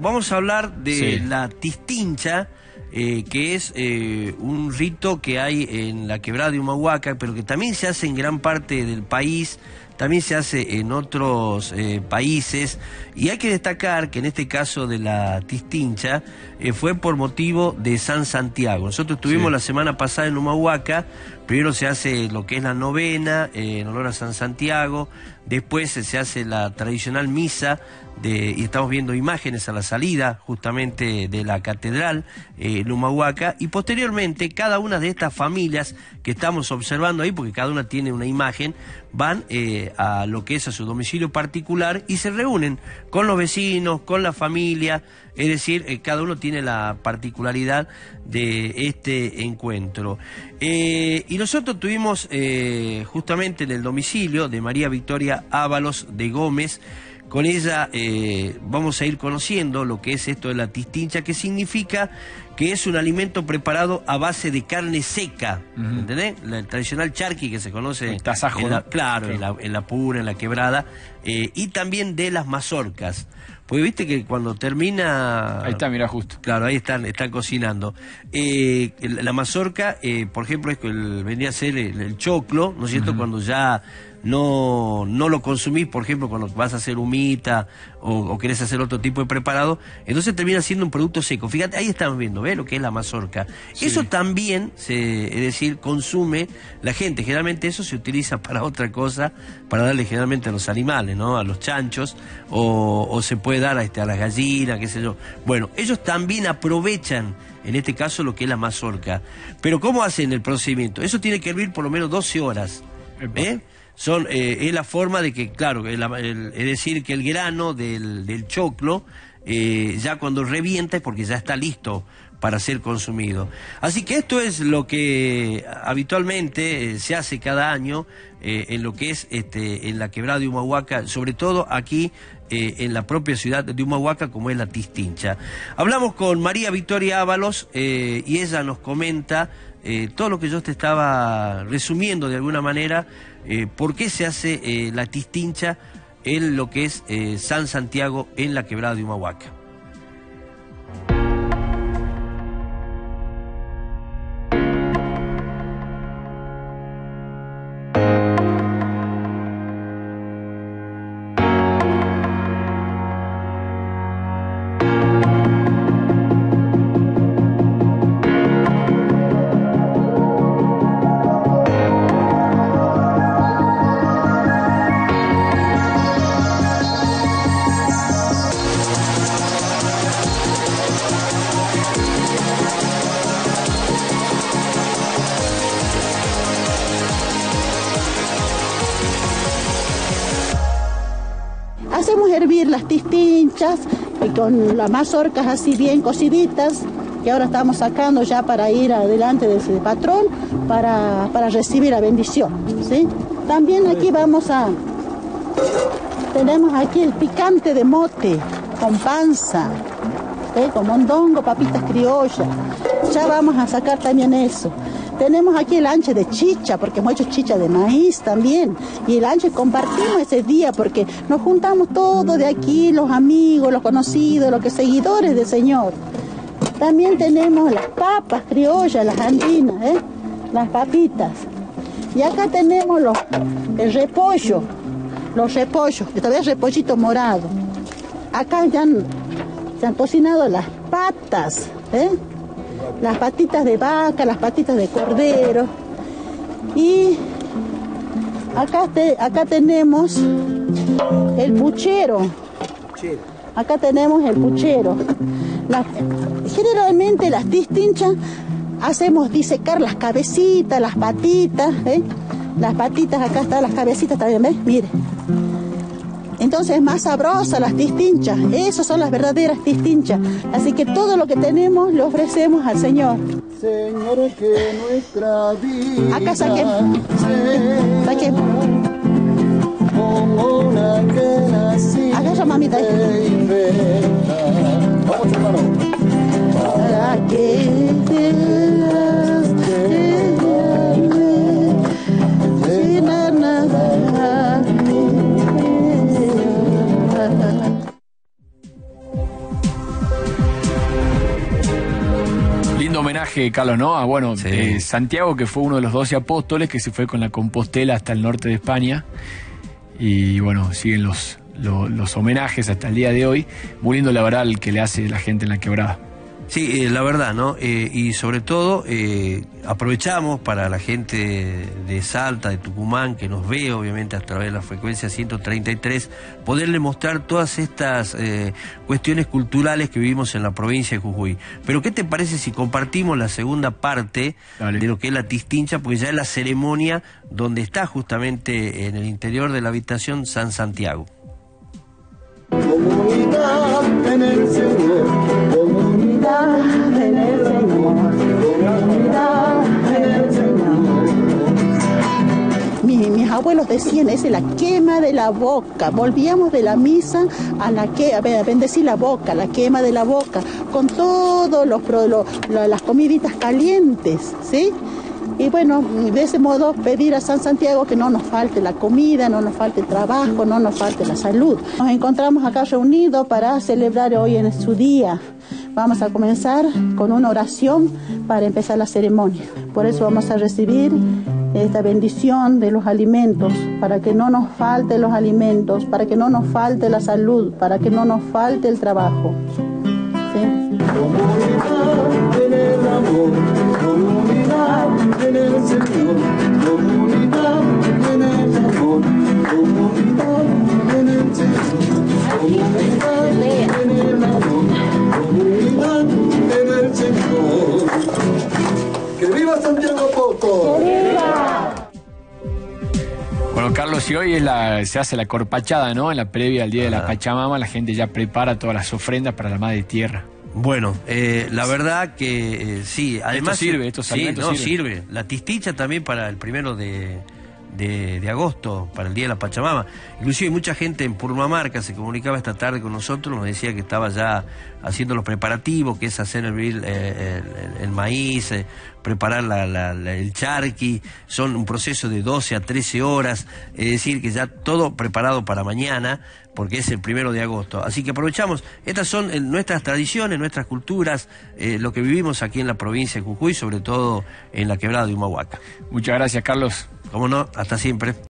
Vamos a hablar de la tistincha, eh, que es eh, un rito que hay en la quebrada de Humahuaca, pero que también se hace en gran parte del país, también se hace en otros eh, países, y hay que destacar que en este caso de la tistincha fue por motivo de San Santiago. Nosotros estuvimos la semana pasada en Humahuaca, primero se hace lo que es la novena en honor a San Santiago, después se hace la tradicional misa y estamos viendo imágenes a la salida justamente de la catedral eh, Lumahuaca y posteriormente cada una de estas familias que estamos observando ahí, porque cada una tiene una imagen, van eh, a lo que es a su domicilio particular y se reúnen con los vecinos, con la familia, es decir, eh, cada uno tiene la particularidad de este encuentro. Eh, y nosotros tuvimos justamente en el domicilio de María Victoria Ábalos de Gómez, con ella eh, vamos a ir conociendo lo que es esto de la tistincha, que significa que es un alimento preparado a base de carne seca, ¿entendés? el tradicional charqui que se conoce el tasajo, en la, claro, en la, pura, en la quebrada, eh, y también de las mazorcas. Porque viste que cuando termina... Ahí está, mira, justo. Claro, ahí están, están cocinando. Eh, la mazorca, por ejemplo, es que vendría a ser el, choclo, ¿no es cierto? Cuando ya no, no lo consumís, por ejemplo, cuando vas a hacer humita o, querés hacer otro tipo de preparado, entonces termina siendo un producto seco. Fíjate, ahí estamos viendo, ¿ves lo que es la mazorca? Eso también, se, es decir, consume la gente. Generalmente eso se utiliza para otra cosa, para darle generalmente a los animales, ¿no? A los chanchos, o, se puede dar a, este, a las gallinas, qué sé yo. Bueno, ellos también aprovechan en este caso lo que es la mazorca. Pero ¿cómo hacen el procedimiento? Eso tiene que hervir por lo menos 12 horas. ¿eh? Son eh, es la forma de que, claro, es decir, que el grano del, choclo eh, ya cuando revienta es porque ya está listo para ser consumido. Así que esto es lo que habitualmente eh, se hace cada año en lo que es este, en la quebrada de Humahuaca, sobre todo aquí en la propia ciudad de Humahuaca, como es la Tistincha. Hablamos con María Victoria Ábalos y ella nos comenta todo lo que yo te estaba resumiendo de alguna manera eh, por qué se hace eh, la tistincha en lo que es eh, San Santiago en la quebrada de Humahuaca. Hacemos hervir las tistinchas y con las mazorcas así bien cociditas que ahora estamos sacando ya para ir adelante de ese patrón para, recibir la bendición. ¿sí? También aquí vamos a... Tenemos aquí el picante de mote con panza, ¿eh? con mondongo, papitas criollas. Ya vamos a sacar también eso. Tenemos aquí el ancho de chicha, porque hemos hecho chicha de maíz también. Y el ancho compartimos ese día, porque nos juntamos todos de aquí, los amigos, los conocidos, los que seguidores del Señor. También tenemos las papas criollas, las andinas, ¿eh? las papitas. Y acá tenemos los, el repollo, los repollos, todavía el repollito morado. Acá ya se han cocinado las patas, ¿eh? Las patitas de vaca, las patitas de cordero. Y acá, acá tenemos el puchero. Acá tenemos el puchero. generalmente las distinchas hacemos disecar las cabecitas, las patitas, ¿eh? Las patitas, acá están las cabecitas también, ¿ves? Mire. Entonces es más sabrosa las tistinchas. Esas son las verdaderas tistinchas. Así que todo lo que tenemos lo ofrecemos al Señor. Señor, que nuestra vida Acá saqué. Saqué. Como una que Agarra, mamita. Vamos, hermano. Lindo homenaje, Carlos, ¿no? A, bueno, Sí. eh, Santiago, que fue uno de los doce apóstoles, que se fue con la Compostela hasta el norte de España. Y bueno, siguen los, lo- los, homenajes hasta el día de hoy. Muy lindo la verdad el que le hace la gente en la quebrada. Sí, eh, la verdad, ¿no? Eh, y sobre todo eh, aprovechamos para la gente de Salta, de Tucumán, que nos ve obviamente a través de la frecuencia 133, poderle mostrar todas estas eh, cuestiones culturales que vivimos en la provincia de Jujuy. Pero ¿qué te parece si compartimos la segunda parte Dale. de lo que es la tistincha? Porque ya es la ceremonia donde está justamente en el interior de la habitación San Santiago. Comunidad decían, es la quema de la boca. Volvíamos de la misa a la que, a bendecir la boca, la quema de la boca, con todos los, lo- lo- las comiditas calientes, ¿sí? Y bueno, de ese modo pedir a San Santiago que no nos falte la comida, no nos falte el trabajo, no nos falte la salud. Nos encontramos acá reunidos para celebrar hoy en su día. Vamos a comenzar con una oración para empezar la ceremonia. Por eso vamos a recibir esta bendición de los alimentos, para que no nos falte los alimentos, para que no nos falte la salud, para que no nos falte el trabajo. ¿Sí? Comunidad en el amor, comunidad en el Señor, comunidad Y hoy es la, se hace la corpachada, ¿no? En la previa al Día de la. Pachamama, la gente ya prepara todas las ofrendas para la Madre Tierra. Bueno, eh, la verdad que eh, sí, además... sirve, estos sí, no, sirven. sirve. La tisticha también para el primero de, de, agosto, para el Día de la Pachamama. Inclusive mucha gente en Purmamarca se comunicaba esta tarde con nosotros, nos decía que estaba ya haciendo los preparativos, que es hacer hervir eh, el, el- el maíz, eh, preparar el charqui, son un proceso de 12 a 13 horas, es decir, que ya todo preparado para mañana, porque es el primero de agosto. Así que aprovechamos, estas son eh, nuestras tradiciones, nuestras culturas, lo que vivimos aquí en la provincia de Jujuy, sobre todo en la quebrada de Humahuaca. Muchas gracias, Carlos. Como no, hasta siempre.